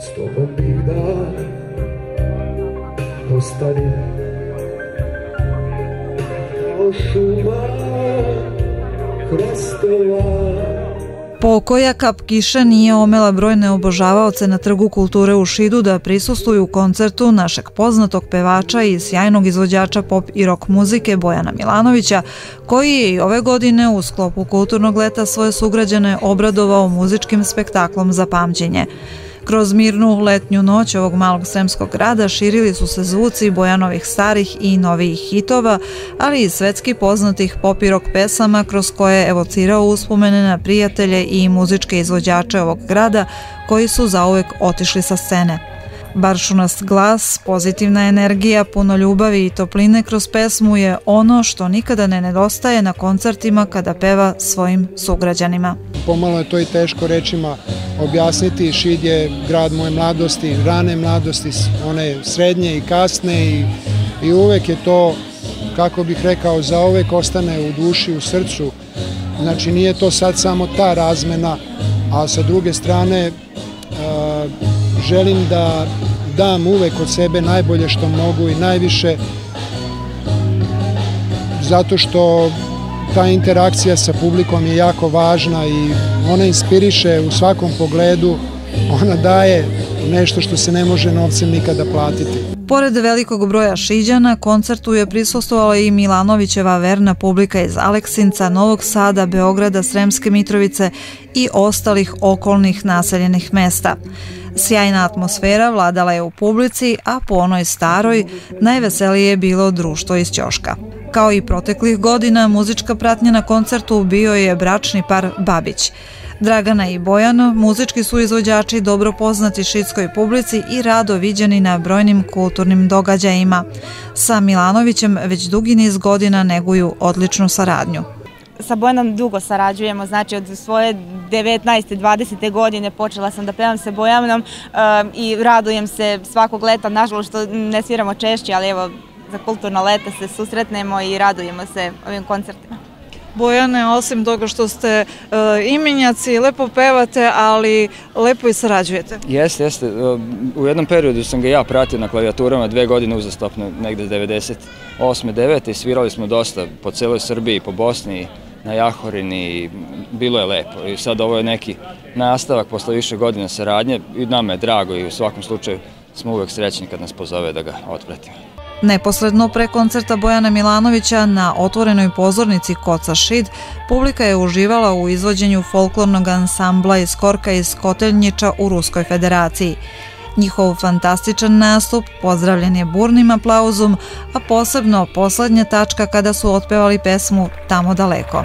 S tobom bih da ostavim Kao šuma hrastova Pokoja kap kiša nije omela brojne obožavaoce na Trgu kulture u Šidu da prisustuju koncertu našeg poznatog pevača i sjajnog izvođača pop i rock muzike Bojana Milanovića, koji je i ove godine u sklopu kulturnog leta svoje sugrađane obradovao muzičkim spektaklom za pamćenje. Kroz mirnu letnju noć ovog malog sremskog grada širili su se zvuci Bojanovih starih i novijih hitova, ali i svetski poznatih pop i rock pesama kroz koje je evocirao uspomene na prijatelje i muzičke izvođače ovog grada koji su zauvek otišli sa scene. Baršunast glas, pozitivna energija, puno ljubavi i topline kroz pesmu je ono što nikada ne nedostaje na koncertima kada peva svojim sugrađanima. Pomalo je to i teško rečima objasniti. Šid je grad moje mladosti, rane mladosti, one srednje i kasne i, i uvek je to, kako bih rekao, za uvek ostane u duši, u srcu. Znači nije to sad samo ta razmena, a sa druge strane želim da dam uvek od sebe najbolje što mogu i najviše zato što ta interakcija sa publikom je jako važna i ona inspiriše u svakom pogledu, ona daje nešto što se ne može novcem nikada platiti. Pored velikog broja šiđana, koncertu je prisustovala i Milanovićeva verna publika iz Aleksinca, Novog Sada, Beograda, Sremske Mitrovice i ostalih okolnih naseljenih mesta. Sjajna atmosfera vladala je u publici, a po onoj staroj najveselije je bilo društvo iz Ćoška. Kao i proteklih godina, muzička pratnja na koncertu bio je bračni par Babić. Dragana i Bojano, muzički su izvođači dobro poznati šitskoj publici i rado viđeni na brojnim kulturnim događajima. Sa Milanovićem već dugi niz godina neguju odličnu saradnju sa Bojanom dugo sarađujemo, znači od svoje 19. 20. godine počela sam da pevam sa Bojanom um, i radujem se svakog leta, nažalost što ne sviramo češće, ali evo za kulturno leta se susretnemo i radujemo se ovim koncertima. Bojane, osim toga što ste uh, imenjaci, lepo pevate, ali lepo i sarađujete. Jeste, jeste. E, u jednom periodu sam ga ja pratio na klavijaturama dve godine uzastopno, negde 98. 9. i svirali smo dosta po celoj Srbiji, po Bosni, na Jahorini i bilo je lepo. I sad ovo je neki nastavak posle više godina saradnje i nama je drago i u svakom slučaju smo uvek srećni kad nas pozove da ga otpratimo. Neposredno pre koncerta Bojana Milanovića na otvorenoj pozornici Koca Šid, publika je uživala u izvođenju folklornog ansambla iz Korka iz Koteljniča u Ruskoj federaciji. Njihov fantastičan nastup pozdravljen je burnim aplauzom, a posebno poslednja tačka kada su otpevali pesmu Tamo daleko.